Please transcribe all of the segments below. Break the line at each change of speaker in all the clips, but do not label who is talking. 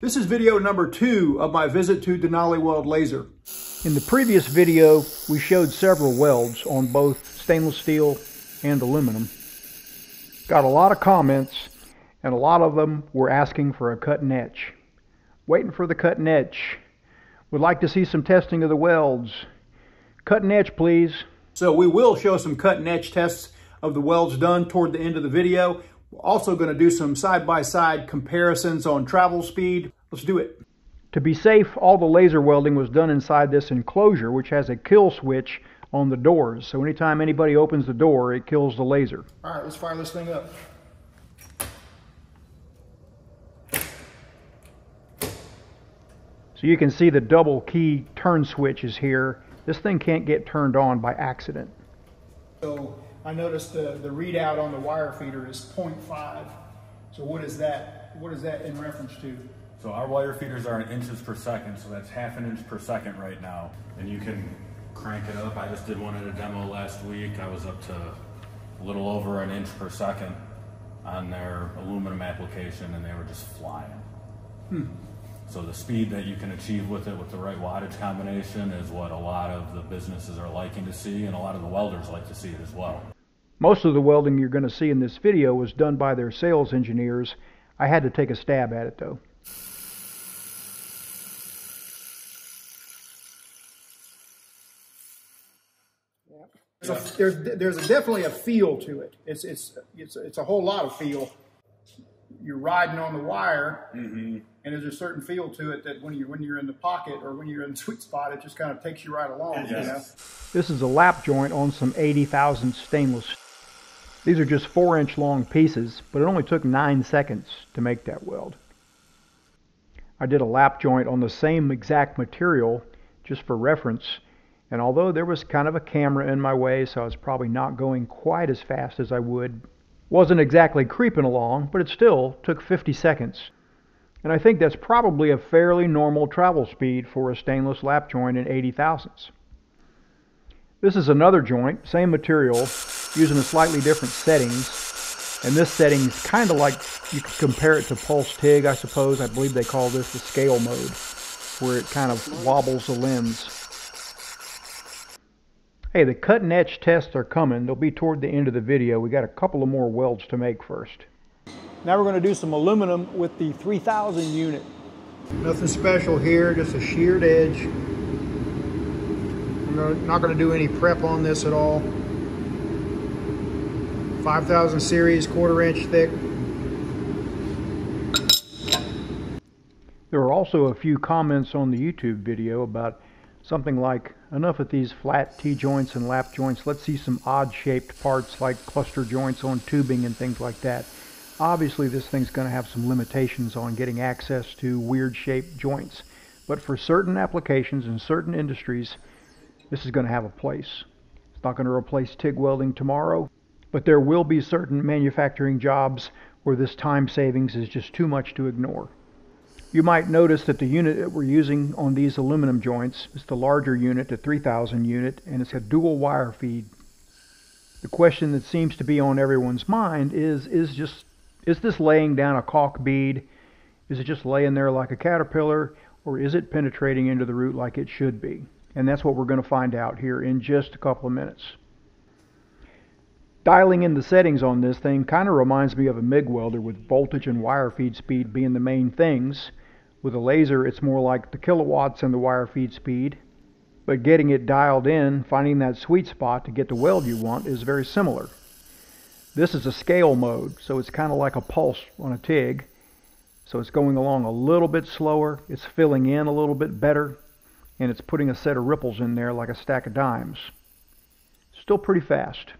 This is video number two of my visit to Denali Weld Laser.
In the previous video, we showed several welds on both stainless steel and aluminum. Got a lot of comments, and a lot of them were asking for a cut and etch. Waiting for the cut and etch. Would like to see some testing of the welds. Cut and etch, please.
So we will show some cut and etch tests of the welds done toward the end of the video. We're also going to do some side-by-side -side comparisons on travel speed. Let's do it.
To be safe, all the laser welding was done inside this enclosure, which has a kill switch on the doors. So anytime anybody opens the door, it kills the laser.
All right, let's fire this thing up.
So you can see the double key turn switch is here. This thing can't get turned on by accident.
So I noticed the, the readout on the wire feeder is 0.5. So what is that? What is that in reference to?
So our wire feeders are in inches per second, so that's half an inch per second right now. And you can crank it up. I just did one at a demo last week. I was up to a little over an inch per second on their aluminum application and they were just flying. Hmm. So the speed that you can achieve with it with the right wattage combination is what a lot of the businesses are liking to see and a lot of the welders like to see it as well.
Most of the welding you're going to see in this video was done by their sales engineers. I had to take a stab at it though.
There's, a, there's, there's a, definitely a feel to it. It's, it's, it's, it's a whole lot of feel. You're riding on the wire, mm-hmm. and there's a certain feel to it that when you're when you're in the pocket or when you're in the sweet spot, it just kind of takes you right along. Yes. You know?
This is a lap joint on some 80,000 stainless. These are just four inch long pieces, but it only took nine seconds to make that weld. I did a lap joint on the same exact material just for reference and although there was kind of a camera in my way, so I was probably not going quite as fast as I would, wasn't exactly creeping along, but it still took 50 seconds. And I think that's probably a fairly normal travel speed for a stainless lap joint in 80 thousandths. This is another joint, same material, using a slightly different settings. And this setting is kind of like you could compare it to pulse TIG, I suppose. I believe they call this the scale mode, where it kind of wobbles the lens. Hey, the cut and etch tests are coming. They'll be toward the end of the video. We got a couple of more welds to make first.
Now we're going to do some aluminum with the 3000 unit. Nothing special here, just a sheared edge. I'm not going to do any prep on this at all. 5000 series, quarter inch thick.
There are also a few comments on the YouTube video about something like enough of these flat T-joints and lap joints. Let's see some odd shaped parts like cluster joints on tubing and things like that. Obviously this thing's going to have some limitations on getting access to weird shaped joints. But for certain applications in certain industries, this is going to have a place. It's not going to replace TIG welding tomorrow, but there will be certain manufacturing jobs where this time savings is just too much to ignore. You might notice that the unit that we're using on these aluminum joints is the larger unit, the 3000 unit, and it's a dual wire feed. The question that seems to be on everyone's mind is, is just, is this laying down a caulk bead? Is it just laying there like a caterpillar? Or is it penetrating into the root like it should be? And that's what we're going to find out here in just a couple of minutes. Dialing in the settings on this thing kind of reminds me of a MIG welder with voltage and wire feed speed being the main things. With a laser, it's more like the kilowatts and the wire feed speed. But getting it dialed in, finding that sweet spot to get the weld you want is very similar. This is a scale mode, so it's kind of like a pulse on a TIG. So it's going along a little bit slower, it's filling in a little bit better, and it's putting a set of ripples in there like a stack of dimes. Still pretty fast.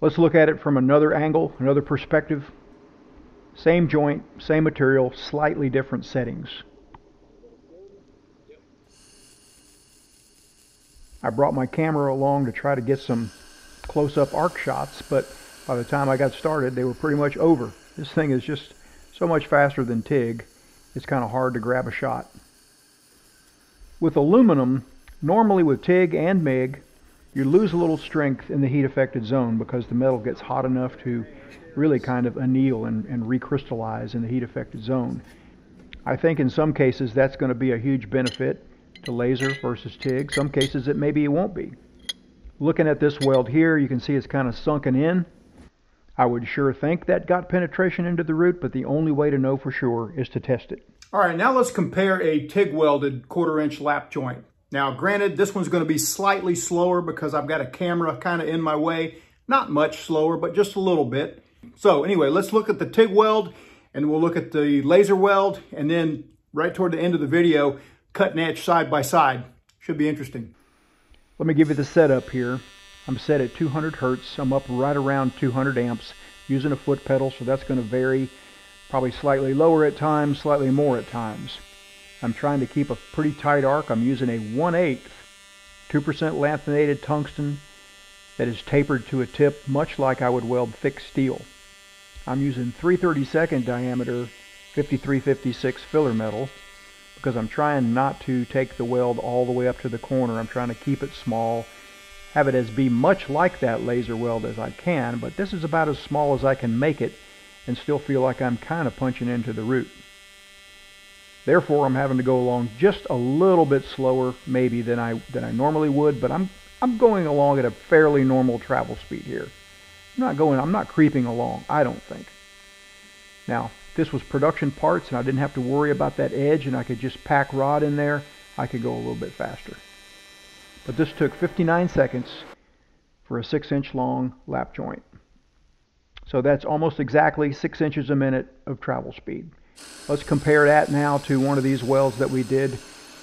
Let's look at it from another angle, another perspective. Same joint, same material, slightly different settings. I brought my camera along to try to get some close-up arc shots, but by the time I got started, they were pretty much over. This thing is just so much faster than TIG, it's kind of hard to grab a shot. With aluminum, normally with TIG and MIG, you lose a little strength in the heat affected zone because the metal gets hot enough to really kind of anneal and, and recrystallize in the heat affected zone. I think in some cases that's going to be a huge benefit to laser versus TIG. Some cases it maybe it won't be. Looking at this weld here, you can see it's kind of sunken in. I would sure think that got penetration into the root, but the only way to know for sure is to test it.
All right, now let's compare a TIG welded quarter inch lap joint. Now, granted, this one's gonna be slightly slower because I've got a camera kind of in my way. Not much slower, but just a little bit. So anyway, let's look at the TIG weld and we'll look at the laser weld and then right toward the end of the video, cut and etch side by side. Should be interesting.
Let me give you the setup here. I'm set at 200 Hertz. I'm up right around 200 amps using a foot pedal, so that's going to vary. Probably slightly lower at times, slightly more at times. I'm trying to keep a pretty tight arc. I'm using a 1 8 2% lanthanated tungsten that is tapered to a tip much like I would weld thick steel. I'm using 332nd diameter 5356 filler metal because I'm trying not to take the weld all the way up to the corner. I'm trying to keep it small, have it as be much like that laser weld as I can, but this is about as small as I can make it and still feel like I'm kind of punching into the root. Therefore, I'm having to go along just a little bit slower maybe than I than I normally would, but I'm I'm going along at a fairly normal travel speed here. I'm not going I'm not creeping along, I don't think. Now, if this was production parts and I didn't have to worry about that edge and I could just pack rod in there, I could go a little bit faster. But this took 59 seconds for a 6 inch long lap joint. So that's almost exactly 6 inches a minute of travel speed. Let's compare that now to one of these welds that we did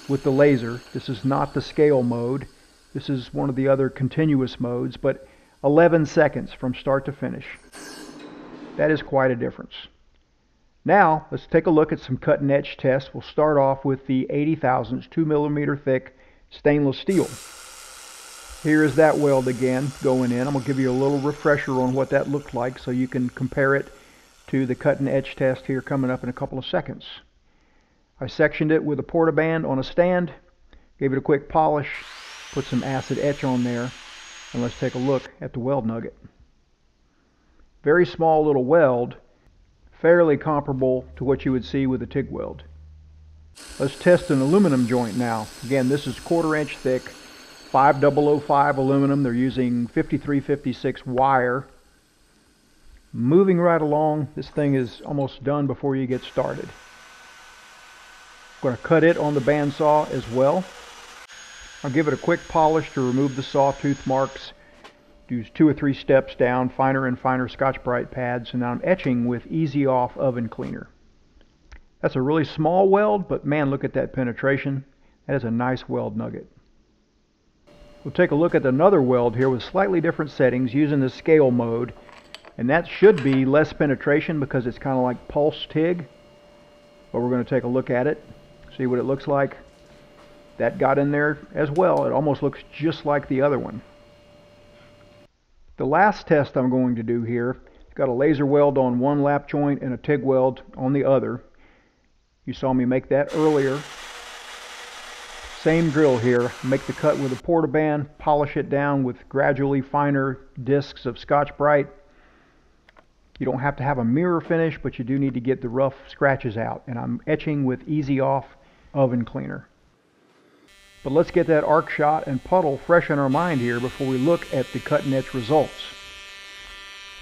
with the laser. This is not the scale mode. This is one of the other continuous modes, but 11 seconds from start to finish. That is quite a difference. Now, let's take a look at some cut and etch tests. We'll start off with the 80 thousandths, 2 millimeter thick stainless steel. Here is that weld again going in. I'm going to give you a little refresher on what that looked like so you can compare it to the cut and etch test here coming up in a couple of seconds. I sectioned it with a porta band on a stand, gave it a quick polish, put some acid etch on there, and let's take a look at the weld nugget. Very small little weld, fairly comparable to what you would see with a TIG weld. Let's test an aluminum joint now. Again, this is quarter inch thick, 5005 aluminum. They're using 5356 wire. Moving right along, this thing is almost done before you get started. I'm going to cut it on the bandsaw as well. I'll give it a quick polish to remove the sawtooth marks do two or three steps down, finer and finer Scotch-Brite pads, and now I'm etching with Easy Off oven cleaner. That's a really small weld, but man, look at that penetration. That is a nice weld nugget. We'll take a look at another weld here with slightly different settings using the scale mode. And that should be less penetration because it's kind of like pulse TIG. But we're going to take a look at it, see what it looks like. That got in there as well. It almost looks just like the other one. The last test I'm going to do here, got a laser weld on one lap joint and a TIG weld on the other. You saw me make that earlier. Same drill here. Make the cut with a portaband, polish it down with gradually finer discs of Scotch-Brite. You don't have to have a mirror finish, but you do need to get the rough scratches out. And I'm etching with Easy Off oven cleaner. But let's get that arc shot and puddle fresh in our mind here before we look at the cut and etch results.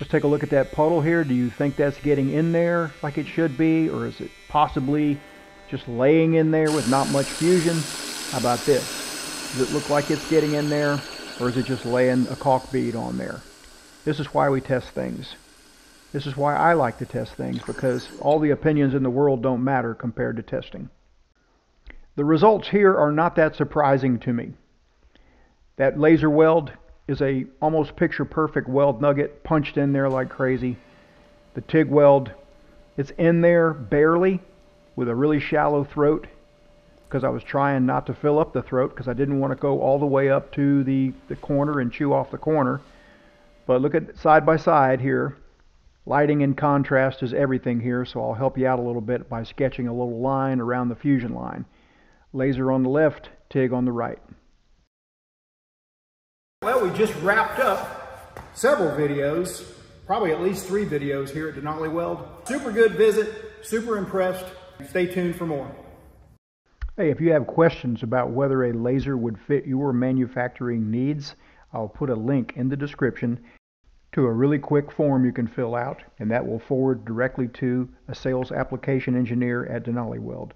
Let's take a look at that puddle here. Do you think that's getting in there like it should be? Or is it possibly just laying in there with not much fusion? How about this? Does it look like it's getting in there? Or is it just laying a caulk bead on there? This is why we test things. This is why I like to test things because all the opinions in the world don't matter compared to testing. The results here are not that surprising to me. That laser weld is a almost picture perfect weld nugget punched in there like crazy. The TIG weld, it's in there barely with a really shallow throat because I was trying not to fill up the throat because I didn't want to go all the way up to the, the corner and chew off the corner. But look at side by side here. Lighting and contrast is everything here, so I'll help you out a little bit by sketching a little line around the fusion line laser on the left, TIG on the right.
Well, we just wrapped up several videos, probably at least three videos here at Denali Weld. Super good visit, super impressed. Stay tuned for more.
Hey, if you have questions about whether a laser would fit your manufacturing needs, I'll put a link in the description to a really quick form you can fill out, and that will forward directly to a sales application engineer at Denali Weld.